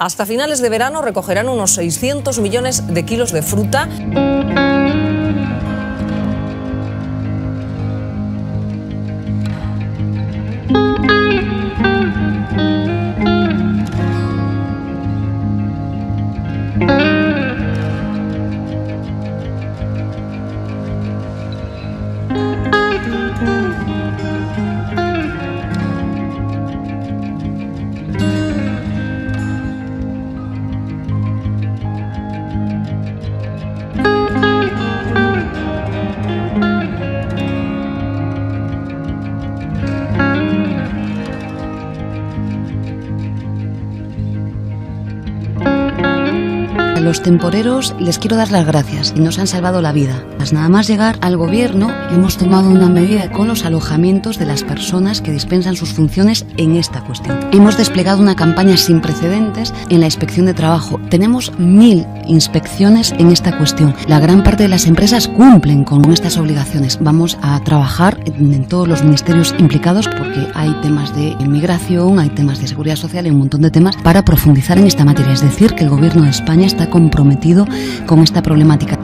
Hasta finales de verano recogerán unos 600 millones de kilos de fruta. Los temporeros les quiero dar las gracias y nos han salvado la vida. Tras nada más llegar al gobierno, hemos tomado una medida con los alojamientos de las personas que dispensan sus funciones en esta cuestión. Hemos desplegado una campaña sin precedentes en la inspección de trabajo. Tenemos mil inspecciones en esta cuestión. La gran parte de las empresas cumplen con estas obligaciones. Vamos a trabajar en todos los ministerios implicados porque hay temas de inmigración, hay temas de seguridad social y un montón de temas para profundizar en esta materia. Es decir, que el gobierno de España comprometido con esta problemática.